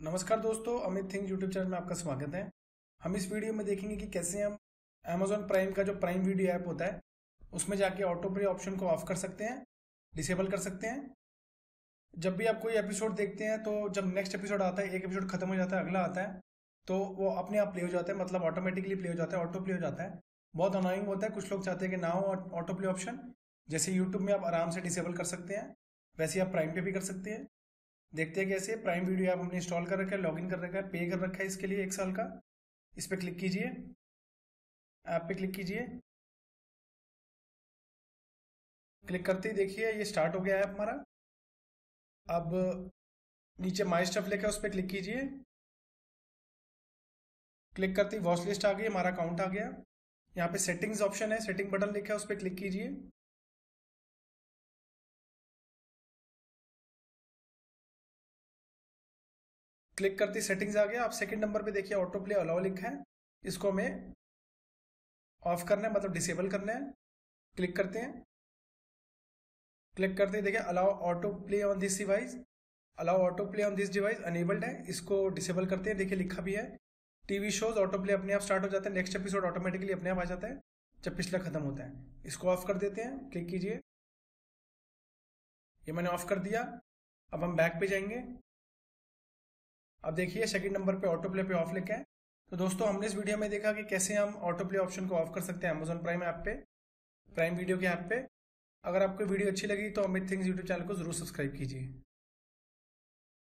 नमस्कार दोस्तों, Amit thing YouTube channel में आपका स्वागत है। हम इस वीडियो में देखेंगे कि कैसे हम अमेजोन प्राइम का जो प्राइम वीडियो ऐप होता है, उसमें जाके ऑटो प्ले ऑप्शन को ऑफ़ कर सकते हैं डिसेबल कर सकते हैं। जब भी आप कोई एपिसोड देखते हैं तो जब नेक्स्ट एपिसोड आता है, एक एपिसोड खत्म हो जाता है, अगला आता है तो वो अपने आप प्ले हो जाता है मतलब ऑटोमेटिकली प्ले हो जाता है ऑटो प्ले हो जाता है। बहुत अनोइंग होता है, कुछ लोग चाहते हैं कि ना हो ऑटो प्ले ऑप्शन जैसे यूट्यूब में आप आराम से डिसेबल कर सकते हैं, वैसे आप प्राइम पे भी कर सकते हैं। देखते हैं कैसे। प्राइम वीडियो ऐप हमने इंस्टॉल कर रखा है लॉगिन कर रखा है पे कर रखा है इसके लिए एक साल का। इस पर क्लिक कीजिए। ऐप पे क्लिक कीजिए। क्लिक करते ही देखिए, ये स्टार्ट हो गया ऐप हमारा। अब नीचे माई स्टफ़ लेकर उस पर क्लिक कीजिए। क्लिक करते ही वॉच लिस्ट आ गई, हमारा अकाउंट आ गया। यहाँ पे सेटिंग्स ऑप्शन है सेटिंग बटन लिखा है, उस पर क्लिक कीजिए। क्लिक करते सेटिंग्स आ गया। आप सेकंड नंबर पे देखिए ऑटो प्ले अलाउ लिखा है। इसको हमें ऑफ़ करना है मतलब डिसेबल करना है। क्लिक करते हैं। क्लिक करते ही, देखिए allow auto play on this device allow auto play on this device enabled है। इसको डिसेबल करते हैं। देखिए, लिखा भी है। टीवी शोज़ ऑटो प्ले अपने आप स्टार्ट हो जाते हैं। नेक्स्ट एपिसोड ऑटोमेटिकली अपने आप आ जाता है, जब पिछला खत्म होता है। इसको ऑफ़ कर देते हैं। क्लिक कीजिए। ये मैंने ऑफ़ कर दिया। अब हम बैक पे जाएँगे। अब देखिए सेकंड नंबर पे ऑटो प्ले पे ऑफ़ लिखा। है तो दोस्तों, हमने इस वीडियो में देखा कि कैसे हम ऑटो प्ले ऑप्शन को ऑफ़ कर सकते हैं अमेजोन प्राइम ऐप पे प्राइम वीडियो के ऐप पे। अगर आपको वीडियो अच्छी लगी तो अमित थिंग्स यूट्यूब चैनल को ज़रूर सब्सक्राइब कीजिए।